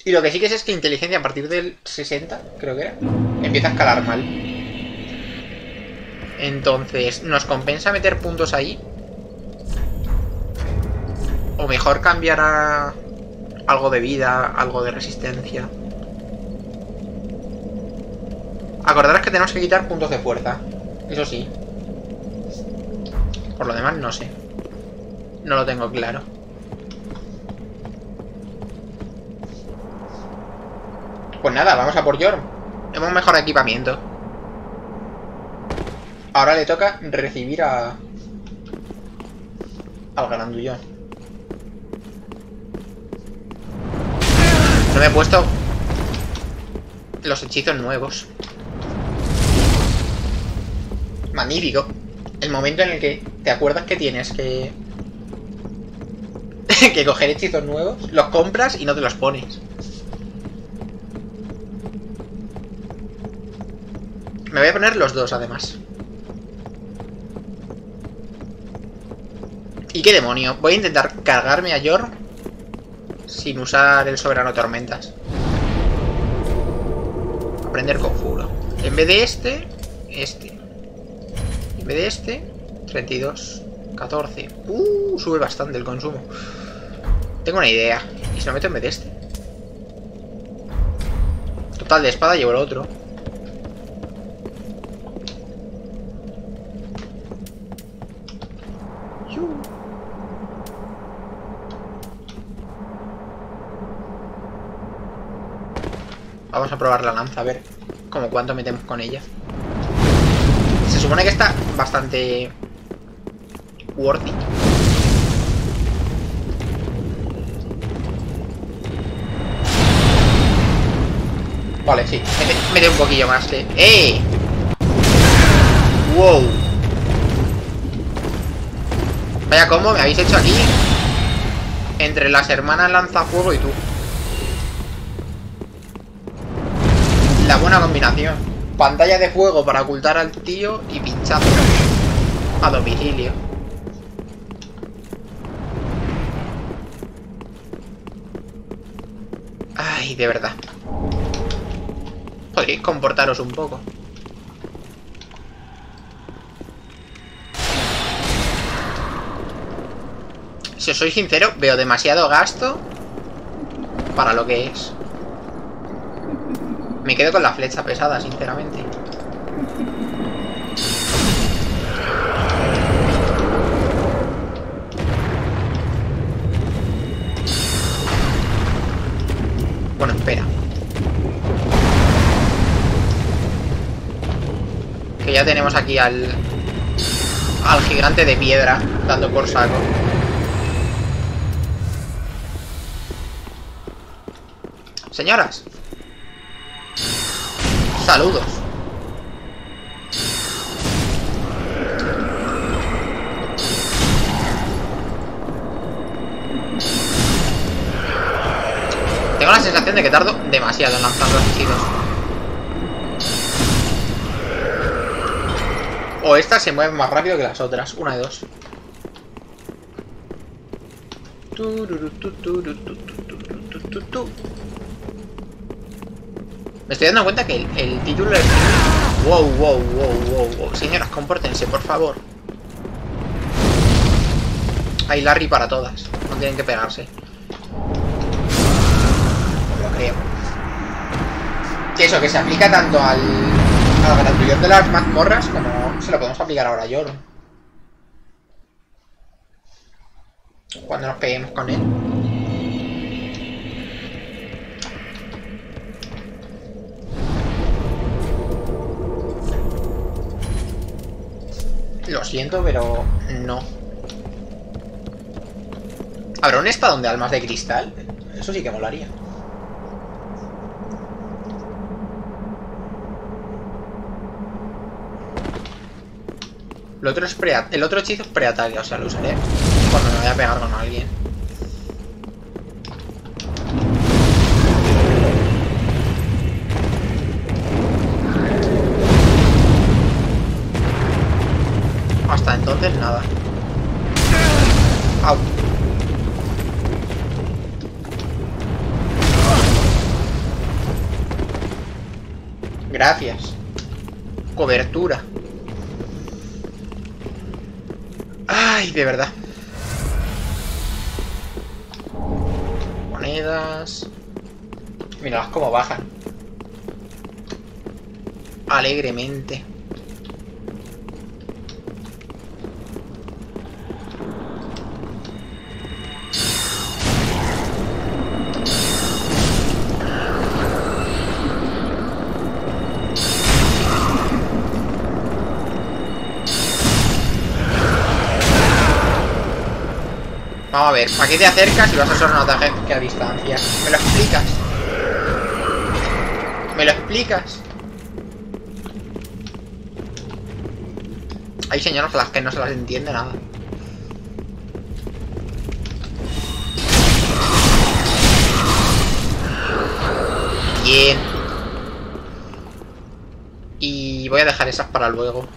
Y lo que sí que sé es que inteligencia a partir del 60, creo que era, empieza a escalar mal. Entonces, ¿nos compensa meter puntos ahí? O mejor cambiar a algo de vida, algo de resistencia. Acordaros que tenemos que quitar puntos de fuerza. Eso sí. Por lo demás, no sé. No lo tengo claro. Pues nada, vamos a por Jorm. Hemos mejor equipamiento. Ahora le toca recibir a... Al grandullón. No me he puesto los hechizos nuevos. Magnífico. El momento en el que te acuerdas que tienes que... que coger hechizos nuevos, los compras y no te los pones. Me voy a poner los dos, además. ¿Y qué demonio? Voy a intentar cargarme a Yor sin usar el soberano tormentas. Aprender conjuro. En vez de este, este. En vez de este, 32. 14. Uh, sube bastante el consumo. Tengo una idea. ¿Y si lo meto en vez de este? Total, de espada llevo el otro. Vamos a probar la lanza, a ver como cuánto metemos con ella. Se supone que está bastante worth it. Vale, sí. Mete, un poquillo más, sí. ¡Eh! ¡Wow! Vaya combo me habéis hecho aquí. Entre las hermanas lanzafuego y tú. Buena combinación. Pantalla de fuego para ocultar al tío y pinchazo a domicilio. Ay, de verdad. Podríais comportaros un poco. Si os soy sincero, veo demasiado gasto para lo que es. Me quedo con la flecha pesada, sinceramente. Bueno, espera. Que ya tenemos aquí al... Al gigante de piedra dando por saco. Señoras. Saludos. Tengo la sensación de que tardo demasiado en lanzar los hechizos. O estas se mueven más rápido que las otras. Una de dos. Me estoy dando cuenta que el, título es... Wow, wow, wow, wow, wow. Señoras, compórtense, por favor. Hay Larry para todas. No tienen que pegarse. Lo creo. Que eso, que se aplica tanto al... Al gratuidad de las mazmorras como se lo podemos aplicar ahora a Yor. Cuando nos peguemos con él. Lo siento, pero no. ¿Habrá un espadón de almas de cristal? Eso sí que molaría. El otro, es pre el otro hechizo es preataque, o sea, lo usaré cuando me vaya a pegar con alguien. Nada. Gracias. Cobertura. Ay, de verdad. Monedas. Miralas cómo bajan. Alegremente. A ver, ¿para qué te acercas y vas a usar un ataque que a distancia? ¿Me lo explicas? ¿Me lo explicas? Hay señoras a las que no se las entiende nada. Bien. Y voy a dejar esas para luego.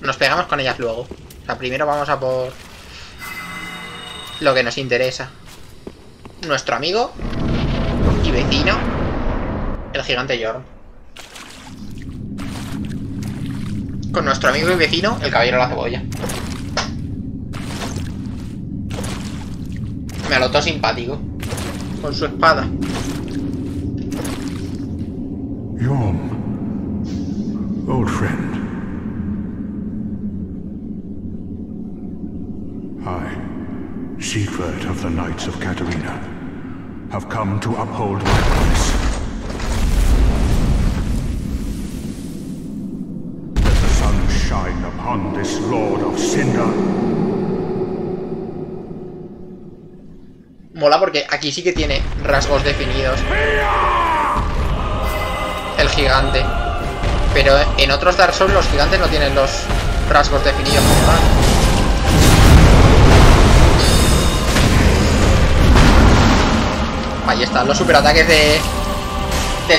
Nos pegamos con ellas luego. O sea, primero vamos a por lo que nos interesa. Nuestro amigo y vecino, el gigante Yorm. Con nuestro amigo y vecino, el caballero de la cebolla. Me alotó simpático. Con su espada.
Yorm, old friend. I, Siegfried of the Knights of Katarina, have come to uphold my promise. Let the sun shine upon this Lord of Cinder.
Mola porque aquí sí que tiene rasgos definidos. El gigante. Pero en otros Dark Souls los gigantes no tienen los rasgos definidos como Ahí están los superataques de... De.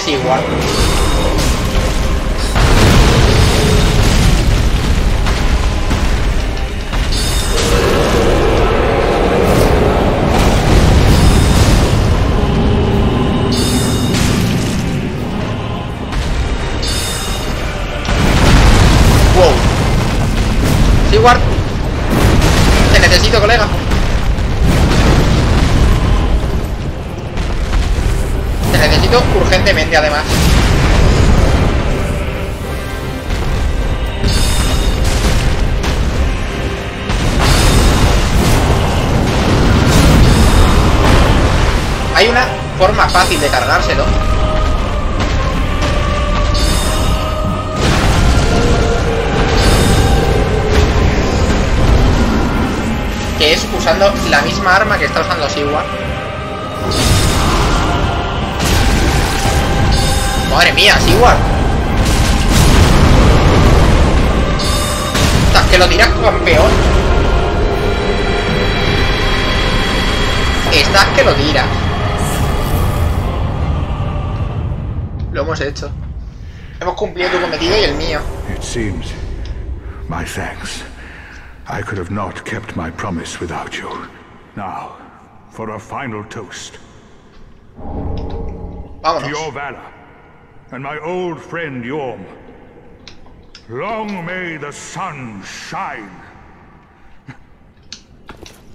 Wow. Sigward. Te necesito, colega. Necesito urgentemente, además. Hay una forma fácil de cargárselo. Que es usando la misma arma que está usando Sigward. Madre mía, Sigward. Estás que lo tiras campeón. Estás que lo tiras. Lo hemos hecho. Hemos cumplido tu cometido y el mío.
It seems. My thanks. I could have not kept my promise without you. Now, for a final toast. To
Vámonos.
your valor and my old friend Yorm. Long may the sun shine.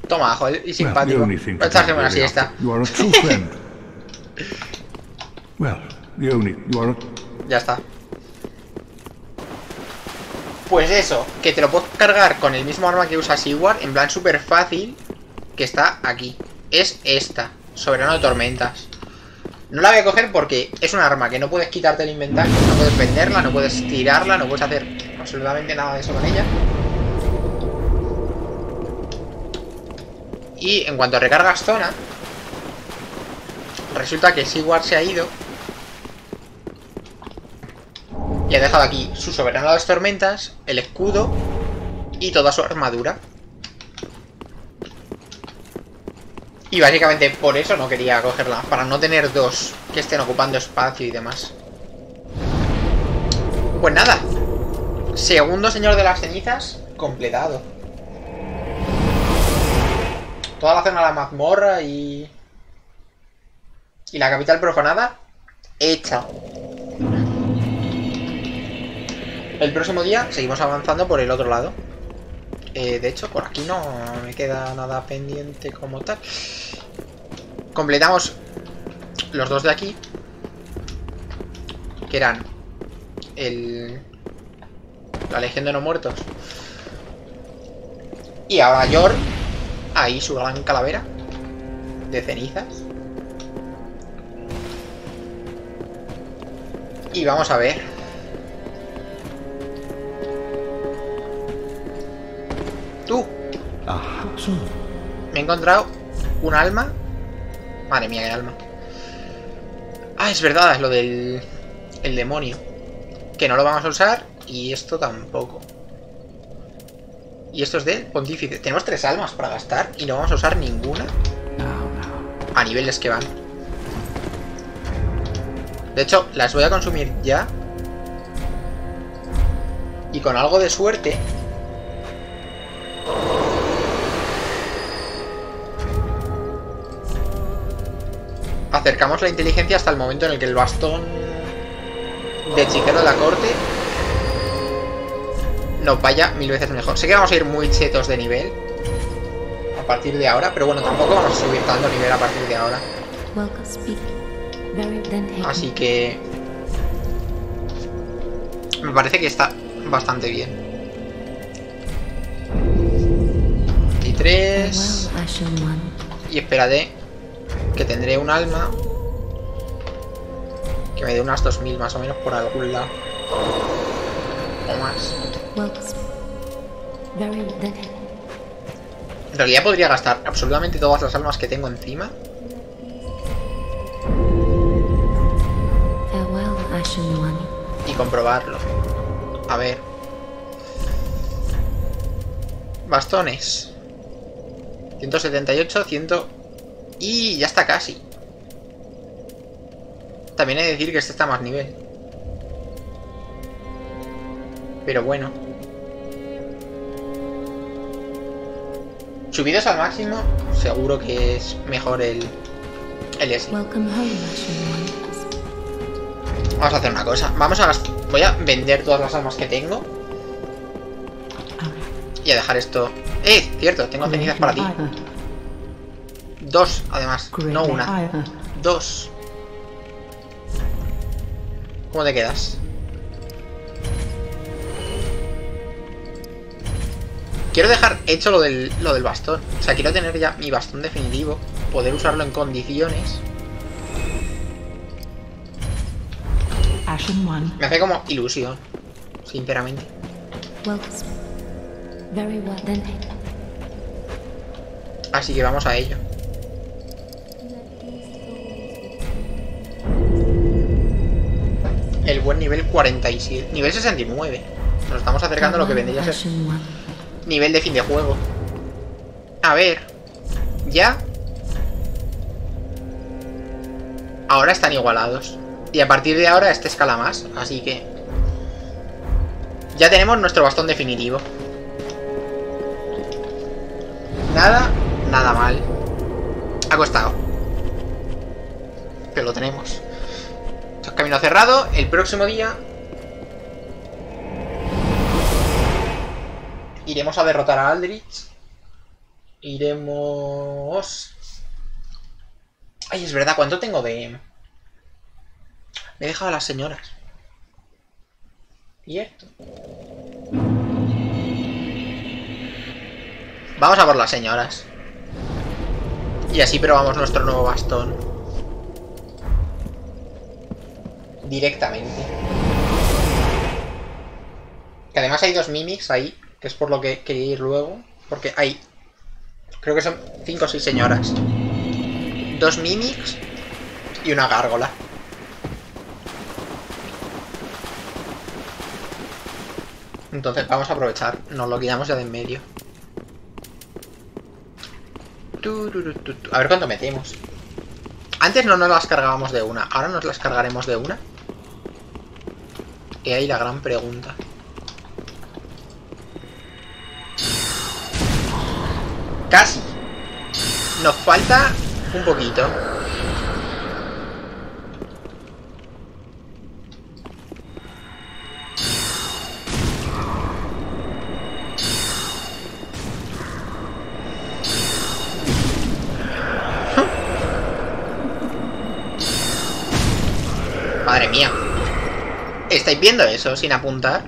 Toma, joder, y
Well,
simpático.
to
echarme
do
una siesta.
You are a true friend. well, the only you are a
Ya está. Pues eso, que te lo puedes cargar con el mismo arma que usa Sigward, en plan súper fácil, que está aquí. Es esta, Soberano de Tormentas. No la voy a coger porque es un arma que no puedes quitarte el inventario, no puedes venderla, no puedes tirarla, no puedes hacer absolutamente nada de eso con ella. Y en cuanto recargas zona, resulta que Sigward se ha ido y ha dejado aquí su soberano de las tormentas, el escudo y toda su armadura. Y básicamente por eso no quería cogerla, para no tener dos que estén ocupando espacio y demás. Pues nada, segundo señor de las cenizas completado. Toda la zona de la mazmorra y... Y la capital profanada hecha. El próximo día seguimos avanzando por el otro lado. Eh, de hecho, por aquí no me queda nada pendiente como tal. Completamos los dos de aquí. Que eran el... La Legión de No Muertos. Y ahora Yor. Ahí su gran calavera. De cenizas. Y vamos a ver. Tú. Me he encontrado un alma. Madre mía, qué alma. Ah, es verdad, es lo del... El demonio. Que no lo vamos a usar. Y esto tampoco. Y esto es del pontífice. Tenemos tres almas para gastar. Y no vamos a usar ninguna. A niveles que van. De hecho, las voy a consumir ya. Y con algo de suerte... Acercamos la inteligencia hasta el momento en el que el bastón de hechicero de la corte nos vaya mil veces mejor. Sé que vamos a ir muy chetos de nivel a partir de ahora, pero bueno, tampoco vamos a subir tanto nivel a partir de ahora. Así que... Me parece que está bastante bien. Y tres...
Farewell, Ashen One.
Y espérate, que tendré un alma que me dé unas 2000 más o menos por algún lado. O más. En realidad podría gastar absolutamente todas las almas que tengo encima.
One.
y comprobarlo. A ver. Bastones. 178, 100... Y ya está casi. También he de decir que este está más nivel. Pero bueno. Subidos al máximo, seguro que es mejor el... El S. Vamos a hacer una cosa. Vamos a Voy a vender todas las almas que tengo. Y a dejar esto. ¡Eh! Cierto, tengo cenizas para ti. Dos, además. No una. Dos. ¿Cómo te quedas? Quiero dejar hecho lo del, lo del bastón. O sea, quiero tener ya mi bastón definitivo. Poder usarlo en condiciones.
Ashen One.
Me hace como ilusión. Sinceramente. Así que vamos a ello. El buen nivel 47. Nivel 69. Nos estamos acercando a lo que vendría a ser nivel de fin de juego. A ver. Ya. Ahora están igualados. Y a partir de ahora este escala más. Así que... Ya tenemos nuestro bastón definitivo. Nada, nada mal. Ha costado. Pero lo tenemos. Esto es camino cerrado. El próximo día... Iremos a derrotar a Aldrich. Iremos... Ay, es verdad, ¿cuánto tengo de...? Me he dejado a las señoras. Cierto. Vamos a por las señoras. Y así probamos nuestro nuevo bastón. Directamente. Que además hay dos mimics ahí, que es por lo que quería ir luego. Porque hay... Creo que son cinco o seis señoras. Dos mimics y una gárgola. Entonces vamos a aprovechar. Nos lo quitamos ya de en medio. A ver cuánto metemos. Antes no nos las cargábamos de una. Ahora nos las cargaremos de una. Y ahí la gran pregunta. Casi. Nos falta un poquito. Viendo eso sin apuntar?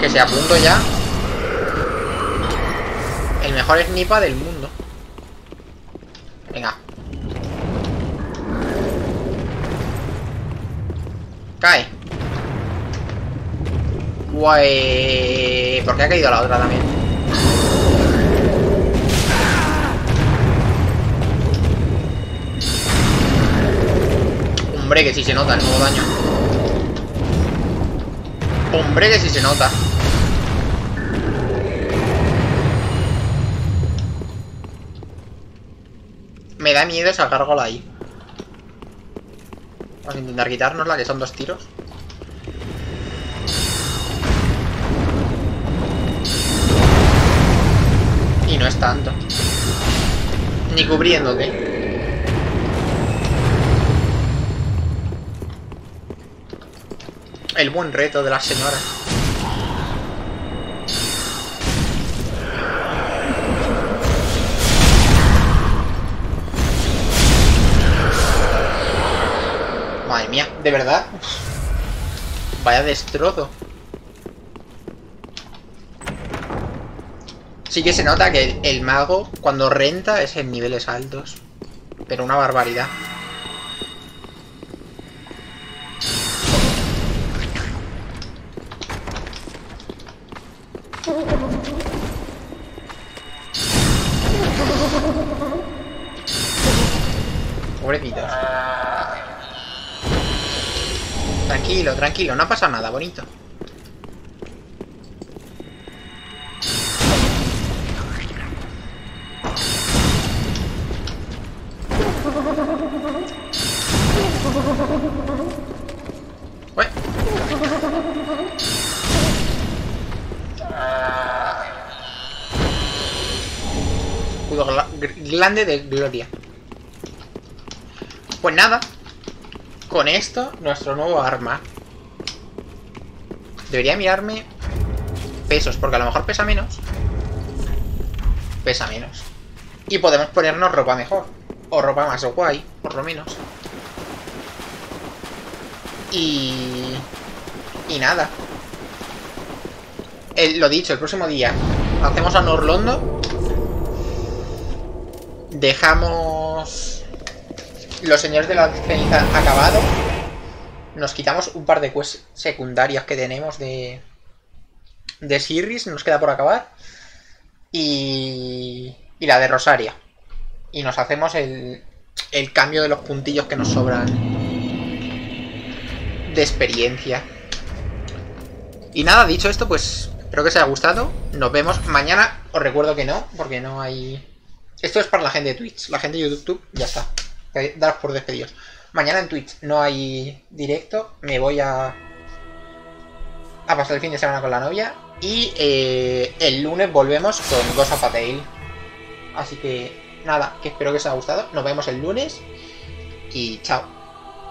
Que se apunto ya. El mejor snipa del mundo. Venga. Cae. Guay. ¿Por qué ha caído la otra también? Hombre, que sí se nota el nuevo daño. Hombre, que sí se nota. Me da miedo esa gárgola ahí. Vamos a intentar quitárnosla, que son dos tiros. Y no es tanto. Ni cubriéndote. El buen reto de las señoras. Madre mía, ¿de verdad? Vaya destrozo. Sí que se nota que el mago, cuando renta, es en niveles altos. Pero una barbaridad. Tranquilo, no ha pasado nada, bonito. Ué. Grande de gloria. Pues nada. Con esto, nuestro nuevo arma. Debería mirarme pesos, porque a lo mejor pesa menos. Pesa menos. Y podemos ponernos ropa mejor. O ropa más guay, por lo menos. Y... Y nada. Lo dicho, el próximo día hacemos a Norlondo. Dejamos los señores de la ceniza acabado. Nos quitamos un par de quests secundarias que tenemos de... De Sirris, nos queda por acabar. Y... Y la de Rosaria. Y nos hacemos el, el cambio de los puntillos que nos sobran de experiencia. Y nada, dicho esto, pues espero que os haya gustado. Nos vemos mañana. Os recuerdo que no, porque no hay... Esto es para la gente de Twitch. La gente de YouTube, ya está. Daros por despedidos. Mañana en Twitch no hay directo. Me voy a... A pasar el fin de semana con la novia. Y eh, el lunes volvemos con Ghost of a Tale. Así que nada, que espero que os haya gustado. Nos vemos el lunes. Y chao.